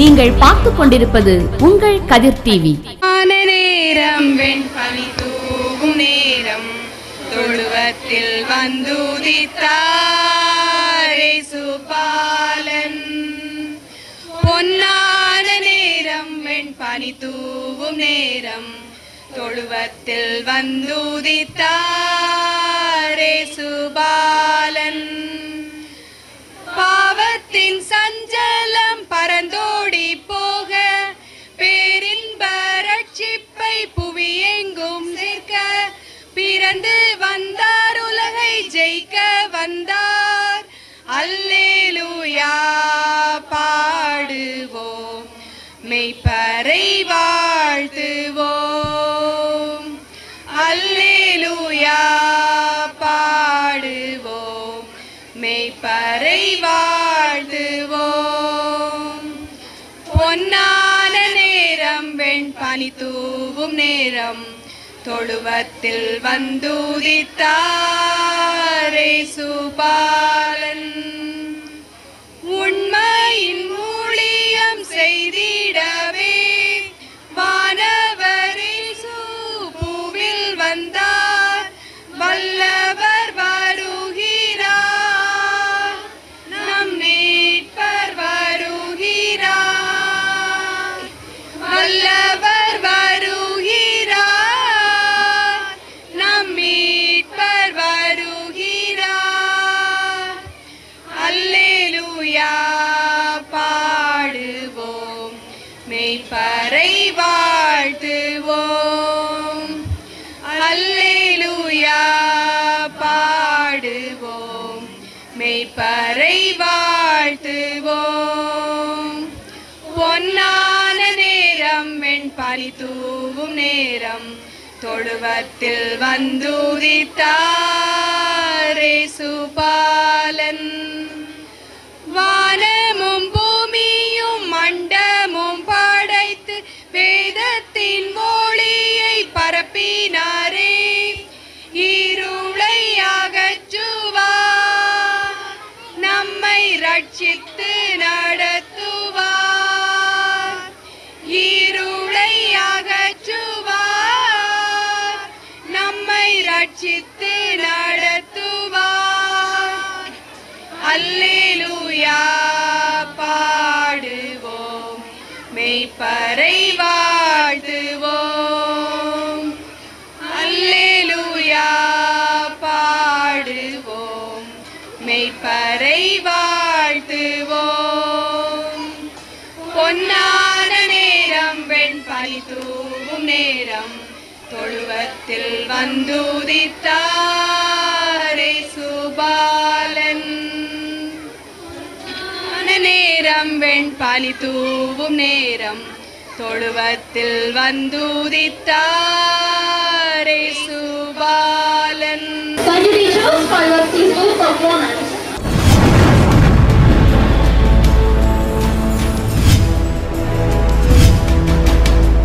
நீங்கள் பார்த்து கொண்டிருப்பது உங்கள் கதிர் டிவி. நேரம் வெண்பனி தூவும் நேரம் தொழுவத்தில் வந்துதித்தாரே சுபாலன். பொன்னான நேரம் வெண்பனி தூவும் நேரம் தொழுவத்தில் வந்துதித்தாரே. பிறந்து வந்தார் உலகை ஜெயிக்க வந்தார். அல்லேலூயா பாடுவோம். மெய்ப்பறை வாழ்த்துவோம். அல்லேலூயா பாடுவோம். மெய்ப்பறை வாழ்த்துவோம். பொன்னான நேரம் வெண்பனி தூவும் நேரம். தொழுவத்தில் வந்துதித்தாரே சுபா பொன்னான நேரம் வெண்பனி தூவும் நேரம். தொழுவத்தில் வந்தூதித்தாரே சுபாலன். வானமும் பூமியும் மண்டமும் படைத்து வேதத்தின் மொழியை பரப்பினாரே. இருளை அகற்றுவார் நம்மை ரட்சித்து நடத்த ரட்சித்து நடத்துவார். அல்லேலூயா பாடுவோம். மெய்ப்பறை வாழ்த்துவோம். அல்லேலூயா பாடுவோம். மெய்ப்பறை வாழ்த்துவோம். பொன்னான நேரம் வெண்பனி தூவும் நேரம். தொழுவத்தில் வந்துதித்தாரே சுபாலன் ஆன நேரம் வெண்பனி தூவும் நேரம் தொழுவத்தில் வந்துதித்தாரே சுபாலன் Congratulations for your peaceful performance.